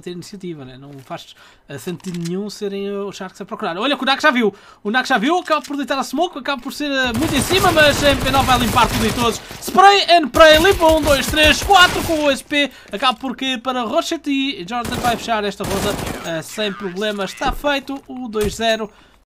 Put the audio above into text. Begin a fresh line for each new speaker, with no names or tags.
ter iniciativa, né? não faz eh, sentido nenhum serem eh, os Sharks a procurar. Olha que o Nak já viu, o Nak já viu, acaba por deitar a smoke, acaba por ser eh, muito em cima, mas a MP9 vai limpar tudo e todos. Spray and pray, limpa 1, 2, 3, 4 com o SP, acaba porque para Rochette Jordan vai fechar esta ronda sem problemas. Está feito o 2-0.